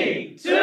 Three, two,